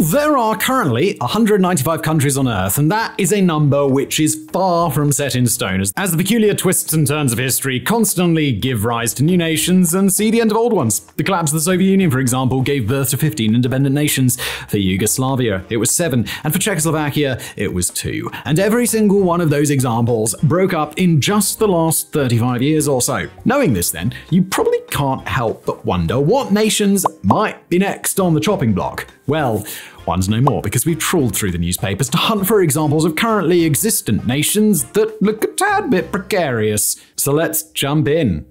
There are currently 195 countries on Earth, and that is a number which is far from set in stone, as the peculiar twists and turns of history constantly give rise to new nations and see the end of old ones. The collapse of the Soviet Union, for example, gave birth to 15 independent nations. For Yugoslavia, it was seven, and for Czechoslovakia, it was two. And every single one of those examples broke up in just the last 35 years or so. Knowing this, then, you probably can't help but wonder what nations might be next on the chopping block. Well, one's no more because we've trawled through the newspapers to hunt for examples of currently existent nations that look a tad bit precarious. So let's jump in.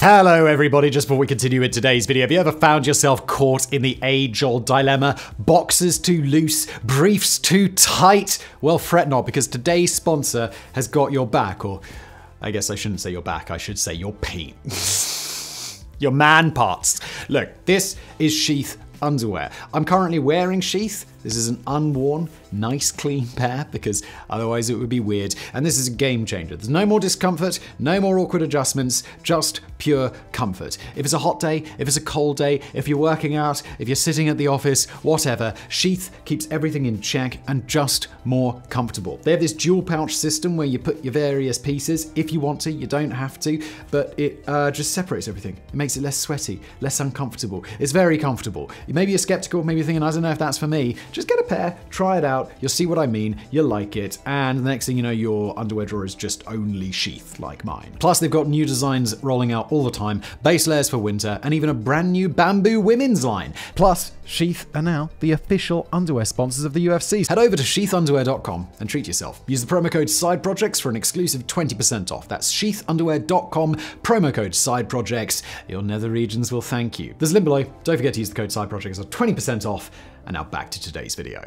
Hello, everybody. Just before we continue in today's video, have you ever found yourself caught in the age old dilemma? Boxers too loose, briefs too tight? Well, fret not, because today's sponsor has got your back, or I guess I shouldn't say your back, I should say your paint. your man parts. Look, this is Sheath underwear. I'm currently wearing Sheath. This is an unworn, nice, clean pair because otherwise it would be weird. And this is a game changer. There's no more discomfort, no more awkward adjustments, just pure comfort. If it's a hot day, if it's a cold day, if you're working out, if you're sitting at the office, whatever, Sheath keeps everything in check and just more comfortable. They have this dual pouch system where you put your various pieces. If you want to, you don't have to, but it uh, just separates everything. It makes it less sweaty, less uncomfortable. It's very comfortable. Maybe you're skeptical, maybe you're thinking, I don't know if that's for me. Just get a pair, try it out, you'll see what I mean, you'll like it, and the next thing you know, your underwear drawer is just only sheath like mine. Plus, they've got new designs rolling out all the time, base layers for winter, and even a brand new bamboo women's line. Plus, Sheath are now the official underwear sponsors of the UFC. Head over to sheathunderwear.com and treat yourself. Use the promo code SIDEPROJECTS for an exclusive 20% off. That's sheathunderwear.com, promo code SIDEPROJECTS. Your nether regions will thank you. There's a link below. Don't forget to use the code SIDEPROJECTS for 20% off. And now back to today's video.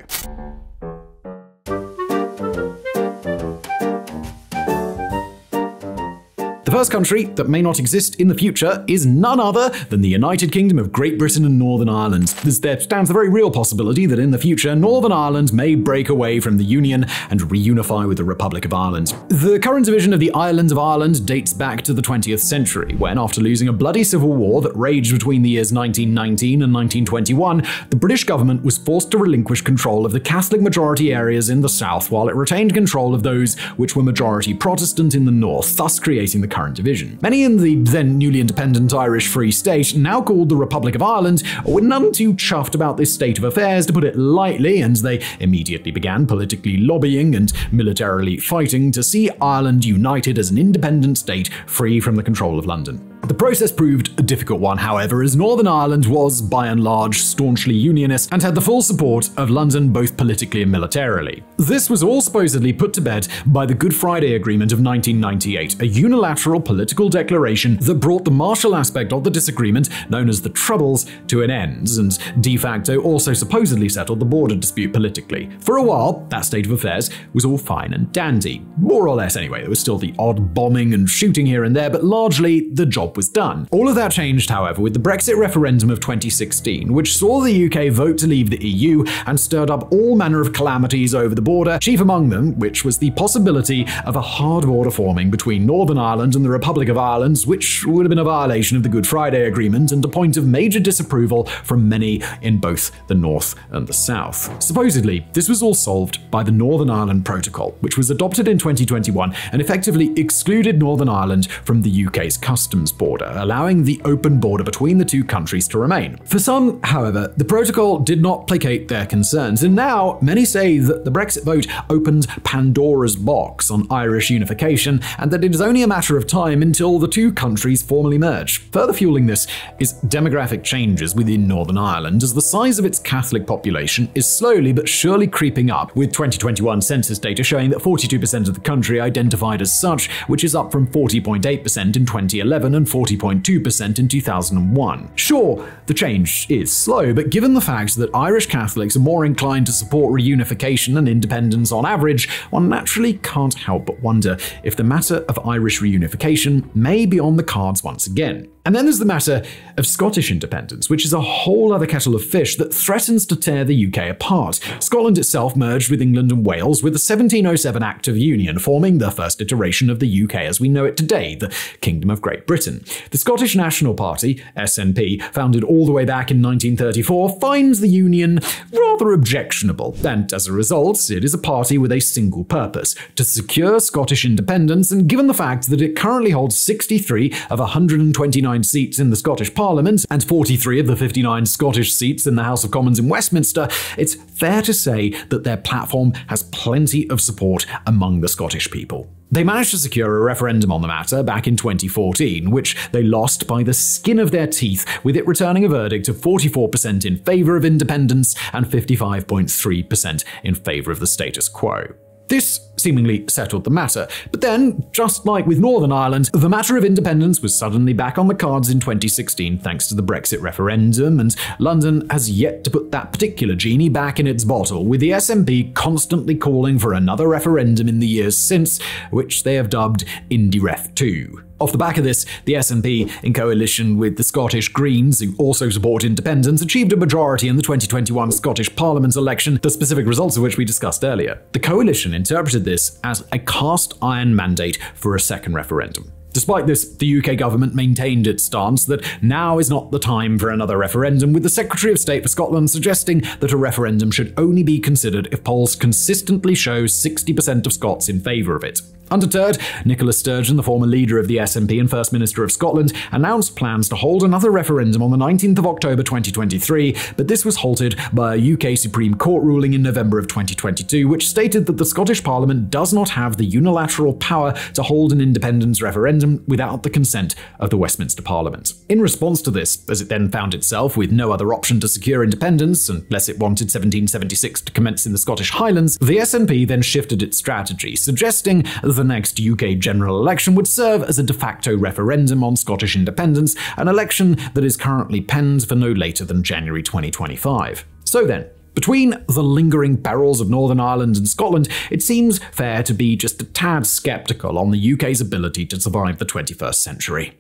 First country that may not exist in the future is none other than the United Kingdom of Great Britain and Northern Ireland. There stands the very real possibility that in the future, Northern Ireland may break away from the Union and reunify with the Republic of Ireland. The current division of the Islands of Ireland dates back to the 20th century, when, after losing a bloody civil war that raged between the years 1919 and 1921, the British government was forced to relinquish control of the Catholic majority areas in the south, while it retained control of those which were majority Protestant in the north, thus creating the current division. Many in the then newly independent Irish Free State, now called the Republic of Ireland, were none too chuffed about this state of affairs, to put it lightly, and they immediately began politically lobbying and militarily fighting to see Ireland united as an independent state free from the control of London. The process proved a difficult one, however, as Northern Ireland was, by and large, staunchly unionist and had the full support of London both politically and militarily. This was all supposedly put to bed by the Good Friday Agreement of 1998, a unilateral political declaration that brought the martial aspect of the disagreement, known as the Troubles, to an end, and de facto also supposedly settled the border dispute politically. For a while, that state of affairs was all fine and dandy. More or less, anyway. There was still the odd bombing and shooting here and there, but largely the job was done. All of that changed, however, with the Brexit referendum of 2016, which saw the UK vote to leave the EU and stirred up all manner of calamities over the border, chief among them, which was the possibility of a hard border forming between Northern Ireland and the Republic of Ireland, which would have been a violation of the Good Friday Agreement and a point of major disapproval from many in both the North and the South. Supposedly, this was all solved by the Northern Ireland Protocol, which was adopted in 2021 and effectively excluded Northern Ireland from the UK's customs border border, allowing the open border between the two countries to remain. For some, however, the protocol did not placate their concerns, and now many say that the Brexit vote opened Pandora's box on Irish unification, and that it is only a matter of time until the two countries formally merge. Further fueling this is demographic changes within Northern Ireland, as the size of its Catholic population is slowly but surely creeping up, with 2021 census data showing that 42% of the country identified as such, which is up from 40.8% in 2011 and 40.2% in 2001. Sure, the change is slow, but given the fact that Irish Catholics are more inclined to support reunification and independence on average, one naturally can't help but wonder if the matter of Irish reunification may be on the cards once again. And then there's the matter of Scottish independence, which is a whole other kettle of fish that threatens to tear the UK apart. Scotland itself merged with England and Wales with the 1707 Act of Union, forming the first iteration of the UK as we know it today, the Kingdom of Great Britain. The Scottish National Party, SNP, founded all the way back in 1934, finds the Union rather objectionable, and as a result, it is a party with a single purpose to secure Scottish independence, and given the fact that it currently holds 63 of 129 seats in the Scottish Parliament and 43 of the 59 Scottish seats in the House of Commons in Westminster, it's fair to say that their platform has plenty of support among the Scottish people. They managed to secure a referendum on the matter back in 2014, which they lost by the skin of their teeth, with it returning a verdict of 44% in favour of independence and 55.3% in favour of the status quo. This seemingly settled the matter. But then, just like with Northern Ireland, the matter of independence was suddenly back on the cards in 2016 thanks to the Brexit referendum, and London has yet to put that particular genie back in its bottle, with the SNP constantly calling for another referendum in the years since, which they have dubbed IndyRef 2. Off the back of this, the SNP, in coalition with the Scottish Greens, who also support independence, achieved a majority in the 2021 Scottish Parliament election, the specific results of which we discussed earlier. The coalition interpreted this as a cast iron mandate for a second referendum. Despite this, the UK government maintained its stance that now is not the time for another referendum, with the Secretary of State for Scotland suggesting that a referendum should only be considered if polls consistently show 60% of Scots in favour of it. Undeterred, Nicola Sturgeon, the former leader of the SNP and First Minister of Scotland, announced plans to hold another referendum on the 19th of October 2023, but this was halted by a UK Supreme Court ruling in November of 2022, which stated that the Scottish Parliament does not have the unilateral power to hold an independence referendum without the consent of the Westminster Parliament. In response to this, as it then found itself with no other option to secure independence, unless it wanted 1776 to commence in the Scottish Highlands, the SNP then shifted its strategy, suggesting the next UK general election would serve as a de facto referendum on Scottish independence, an election that is currently penned for no later than January 2025. So then, between the lingering perils of Northern Ireland and Scotland, it seems fair to be just a tad sceptical on the UK's ability to survive the 21st century.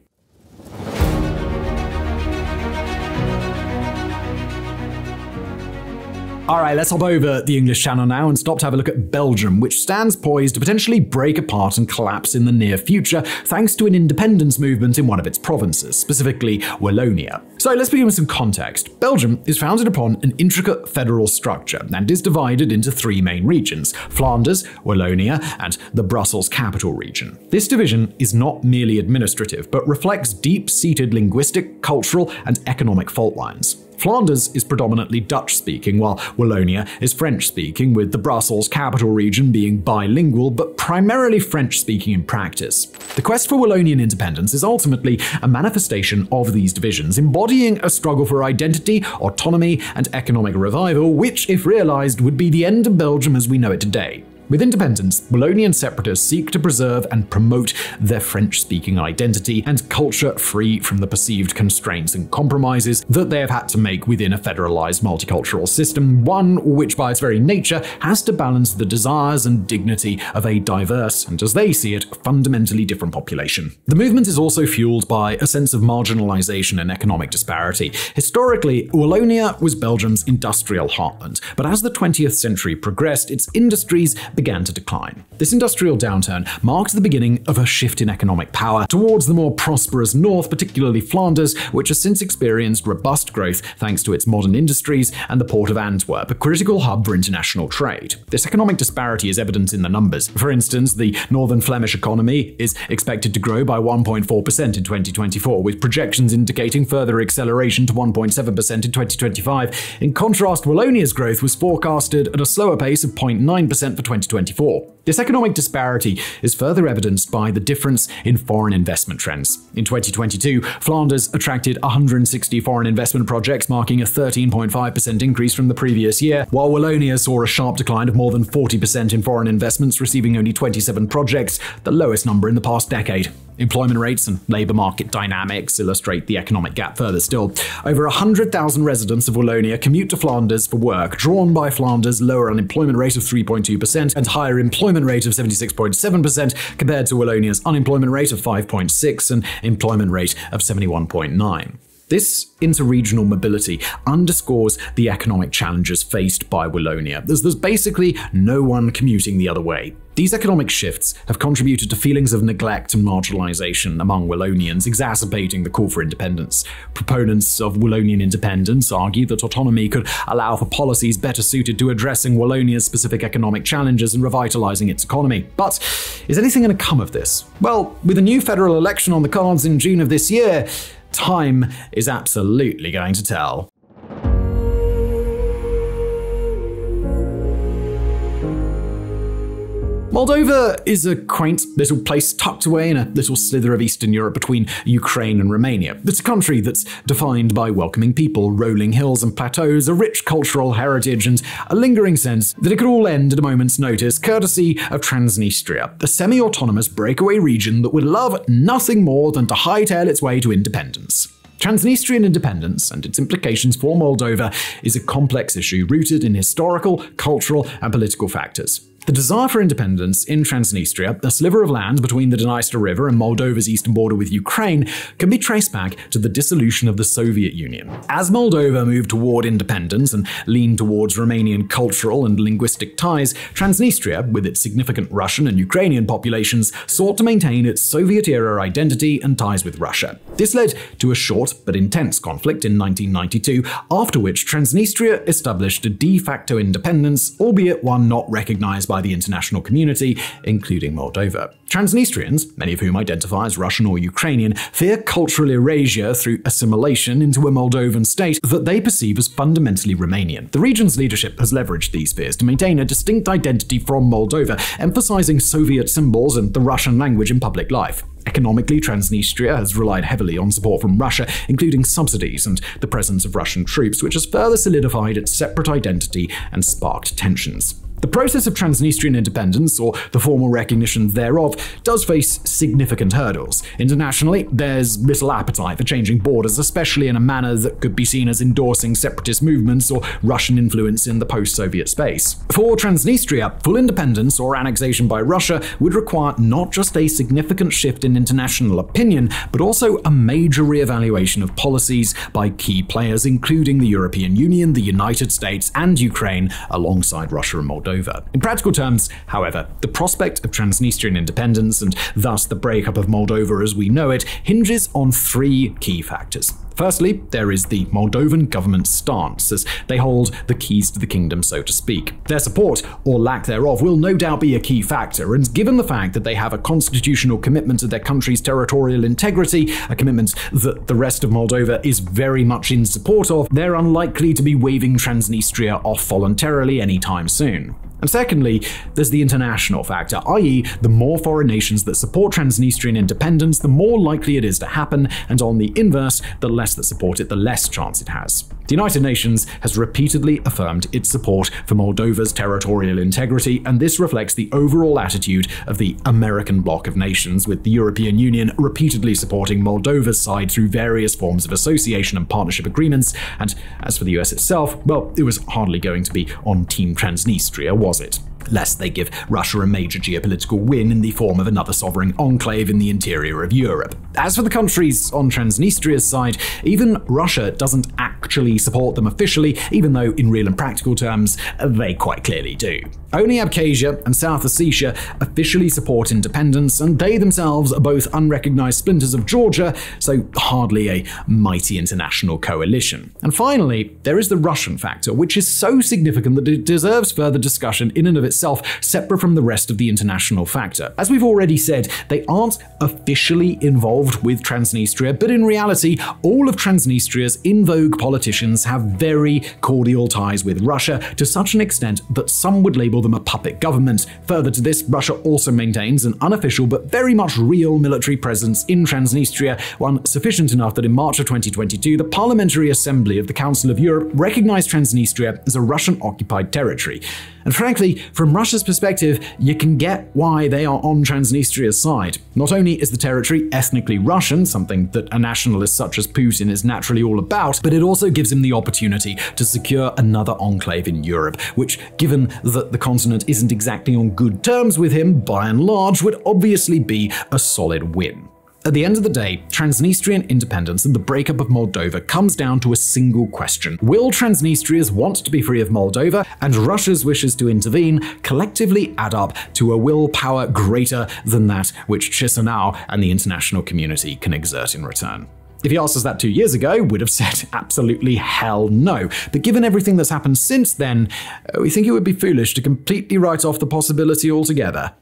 All right, let's hop over the English Channel now and stop to have a look at Belgium, which stands poised to potentially break apart and collapse in the near future thanks to an independence movement in one of its provinces, specifically Wallonia. So let's begin with some context. Belgium is founded upon an intricate federal structure and is divided into three main regions Flanders, Wallonia, and the Brussels capital region. This division is not merely administrative, but reflects deep seated linguistic, cultural, and economic fault lines. Flanders is predominantly Dutch speaking, while Wallonia is French speaking, with the Brussels capital region being bilingual but primarily French speaking in practice. The quest for Wallonian independence is ultimately a manifestation of these divisions, embodying a struggle for identity, autonomy, and economic revival, which, if realized, would be the end of Belgium as we know it today. With independence, Wallonian separatists seek to preserve and promote their French speaking identity and culture free from the perceived constraints and compromises that they have had to make within a federalized multicultural system, one which by its very nature has to balance the desires and dignity of a diverse and, as they see it, fundamentally different population. The movement is also fueled by a sense of marginalization and economic disparity. Historically, Wallonia was Belgium's industrial heartland, but as the 20th century progressed, its industries began to decline. This industrial downturn marked the beginning of a shift in economic power towards the more prosperous north, particularly Flanders, which has since experienced robust growth thanks to its modern industries and the port of Antwerp, a critical hub for international trade. This economic disparity is evident in the numbers. For instance, the northern Flemish economy is expected to grow by 1.4% in 2024, with projections indicating further acceleration to 1.7% in 2025. In contrast, Wallonia's growth was forecasted at a slower pace of 0.9% for 2024. This economic disparity is further evidenced by the difference in foreign investment trends. In 2022, Flanders attracted 160 foreign investment projects, marking a 13.5% increase from the previous year, while Wallonia saw a sharp decline of more than 40% in foreign investments, receiving only 27 projects, the lowest number in the past decade. Employment rates and labour market dynamics illustrate the economic gap further still. Over 100,000 residents of Wallonia commute to Flanders for work, drawn by Flanders' lower unemployment rate of 3.2% and higher employment rate of 76.7% compared to Wallonia's unemployment rate of 5.6 and employment rate of 71.9. This interregional mobility underscores the economic challenges faced by Wallonia. There's, there's basically no one commuting the other way. These economic shifts have contributed to feelings of neglect and marginalization among Wallonians, exacerbating the call for independence. Proponents of Wallonian independence argue that autonomy could allow for policies better suited to addressing Wallonia's specific economic challenges and revitalizing its economy. But is anything going to come of this? Well, with a new federal election on the cards in June of this year, Time is absolutely going to tell. Moldova is a quaint little place tucked away in a little slither of Eastern Europe between Ukraine and Romania. It's a country that's defined by welcoming people, rolling hills and plateaus, a rich cultural heritage, and a lingering sense that it could all end at a moment's notice, courtesy of Transnistria, a semi autonomous breakaway region that would love nothing more than to hightail its way to independence. Transnistrian independence and its implications for Moldova is a complex issue rooted in historical, cultural, and political factors. The desire for independence in Transnistria, a sliver of land between the Dniester River and Moldova's eastern border with Ukraine, can be traced back to the dissolution of the Soviet Union. As Moldova moved toward independence and leaned towards Romanian cultural and linguistic ties, Transnistria, with its significant Russian and Ukrainian populations, sought to maintain its Soviet era identity and ties with Russia. This led to a short but intense conflict in 1992, after which Transnistria established a de facto independence, albeit one not recognized by by the international community, including Moldova. Transnistrians, many of whom identify as Russian or Ukrainian, fear cultural erasure through assimilation into a Moldovan state that they perceive as fundamentally Romanian. The region's leadership has leveraged these fears to maintain a distinct identity from Moldova, emphasizing Soviet symbols and the Russian language in public life. Economically, Transnistria has relied heavily on support from Russia, including subsidies and the presence of Russian troops, which has further solidified its separate identity and sparked tensions. The process of Transnistrian independence, or the formal recognition thereof, does face significant hurdles. Internationally, there's little appetite for changing borders, especially in a manner that could be seen as endorsing separatist movements or Russian influence in the post Soviet space. For Transnistria, full independence or annexation by Russia would require not just a significant shift in international opinion, but also a major re-evaluation of policies by key players, including the European Union, the United States, and Ukraine, alongside Russia and Moldova. Moldova. In practical terms, however, the prospect of Transnistrian independence and thus the breakup of Moldova as we know it hinges on three key factors. Firstly, there is the Moldovan government's stance, as they hold the keys to the kingdom, so to speak. Their support, or lack thereof, will no doubt be a key factor, and given the fact that they have a constitutional commitment to their country's territorial integrity, a commitment that the rest of Moldova is very much in support of, they're unlikely to be waving Transnistria off voluntarily anytime soon. And secondly, there's the international factor, i.e., the more foreign nations that support Transnistrian independence, the more likely it is to happen, and on the inverse, the less that support it, the less chance it has. The United Nations has repeatedly affirmed its support for Moldova's territorial integrity, and this reflects the overall attitude of the American bloc of nations, with the European Union repeatedly supporting Moldova's side through various forms of association and partnership agreements. And as for the US itself, well, it was hardly going to be on Team Transnistria, was it? Lest they give Russia a major geopolitical win in the form of another sovereign enclave in the interior of Europe. As for the countries on Transnistria's side, even Russia doesn't actually support them officially, even though in real and practical terms, they quite clearly do. Only Abkhazia and South Ossetia officially support independence, and they themselves are both unrecognized splinters of Georgia, so hardly a mighty international coalition. And finally, there is the Russian factor, which is so significant that it deserves further discussion in and of itself itself separate from the rest of the international factor. As we've already said, they aren't officially involved with Transnistria, but in reality, all of Transnistria's in vogue politicians have very cordial ties with Russia to such an extent that some would label them a puppet government. Further to this, Russia also maintains an unofficial but very much real military presence in Transnistria, one sufficient enough that in March of 2022, the Parliamentary Assembly of the Council of Europe recognized Transnistria as a Russian occupied territory. And frankly, from Russia's perspective, you can get why they are on Transnistria's side. Not only is the territory ethnically Russian, something that a nationalist such as Putin is naturally all about, but it also gives him the opportunity to secure another enclave in Europe, which, given that the continent isn't exactly on good terms with him, by and large, would obviously be a solid win. At the end of the day, Transnistrian independence and the breakup of Moldova comes down to a single question. Will Transnistrians want to be free of Moldova, and Russia's wishes to intervene collectively add up to a willpower greater than that which Chisinau and the international community can exert in return? If he asked us that two years ago, we'd have said absolutely hell no. But given everything that's happened since then, uh, we think it would be foolish to completely write off the possibility altogether.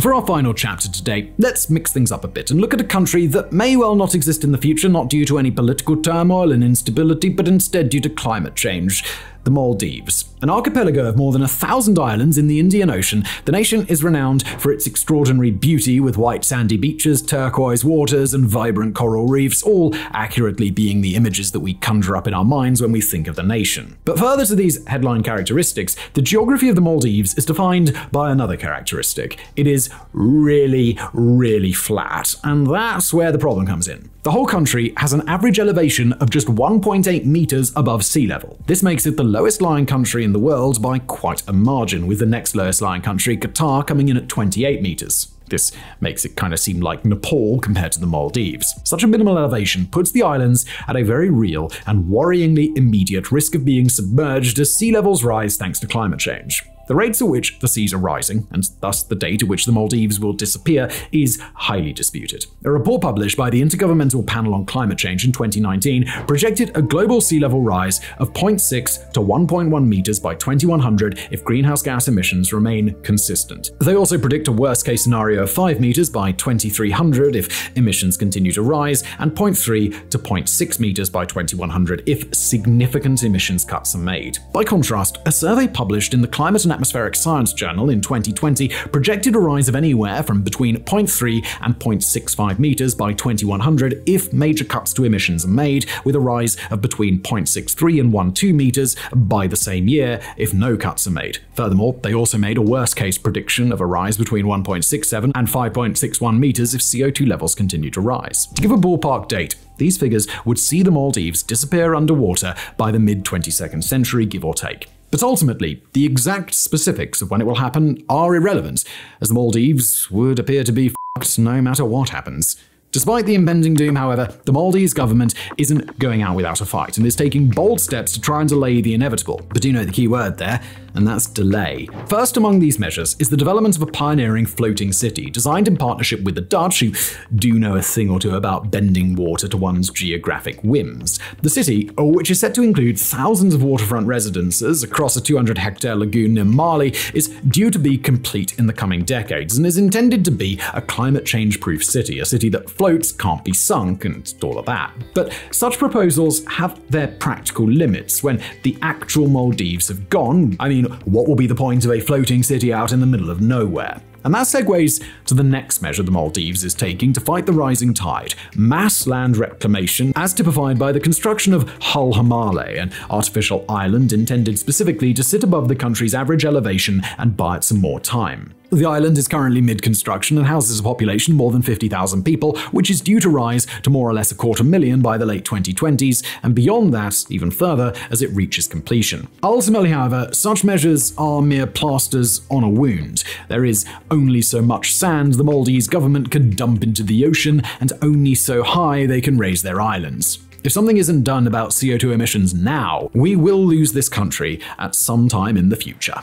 For our final chapter today, let's mix things up a bit and look at a country that may well not exist in the future, not due to any political turmoil and instability, but instead due to climate change the Maldives. An archipelago of more than a thousand islands in the Indian Ocean, the nation is renowned for its extraordinary beauty with white sandy beaches, turquoise waters, and vibrant coral reefs, all accurately being the images that we conjure up in our minds when we think of the nation. But further to these headline characteristics, the geography of the Maldives is defined by another characteristic. It is really, really flat, and that's where the problem comes in. The whole country has an average elevation of just 1.8 meters above sea level. This makes it the lowest lying country in the world by quite a margin, with the next lowest lying country, Qatar, coming in at 28 meters. This makes it kind of seem like Nepal compared to the Maldives. Such a minimal elevation puts the islands at a very real and worryingly immediate risk of being submerged as sea levels rise thanks to climate change. The rates at which the seas are rising, and thus the date at which the Maldives will disappear, is highly disputed. A report published by the Intergovernmental Panel on Climate Change in 2019 projected a global sea level rise of 0.6 to 1.1 meters by 2100 if greenhouse gas emissions remain consistent. They also predict a worst case scenario of 5 meters by 2300 if emissions continue to rise, and 0.3 to 0.6 meters by 2100 if significant emissions cuts are made. By contrast, a survey published in the Climate and Atmospheric Science Journal in 2020 projected a rise of anywhere from between 0.3 and 0.65 meters by 2100 if major cuts to emissions are made, with a rise of between 0.63 and 1.2 meters by the same year if no cuts are made. Furthermore, they also made a worst case prediction of a rise between 1.67 and 5.61 meters if CO2 levels continue to rise. To give a ballpark date, these figures would see the Maldives disappear underwater by the mid 22nd century, give or take. But ultimately, the exact specifics of when it will happen are irrelevant, as the Maldives would appear to be fucked no matter what happens. Despite the impending doom, however, the Maldives government isn't going out without a fight and is taking bold steps to try and delay the inevitable. But do know the key word there and that's delay. First among these measures is the development of a pioneering floating city designed in partnership with the Dutch, who do know a thing or two about bending water to one's geographic whims. The city, oh, which is set to include thousands of waterfront residences across a 200 hectare lagoon near Malé, is due to be complete in the coming decades and is intended to be a climate change proof city, a city that floats, can't be sunk, and all of that. But such proposals have their practical limits when the actual Maldives have gone. I mean, what will be the point of a floating city out in the middle of nowhere? And that segues to the next measure the Maldives is taking to fight the rising tide mass land reclamation, as typified by the construction of Hulhumalé, an artificial island intended specifically to sit above the country's average elevation and buy it some more time. The island is currently mid construction and houses a population more than 50,000 people, which is due to rise to more or less a quarter million by the late 2020s, and beyond that, even further as it reaches completion. Ultimately, however, such measures are mere plasters on a wound. There is only so much sand the Maldives government can dump into the ocean, and only so high they can raise their islands. If something isn't done about CO2 emissions now, we will lose this country at some time in the future.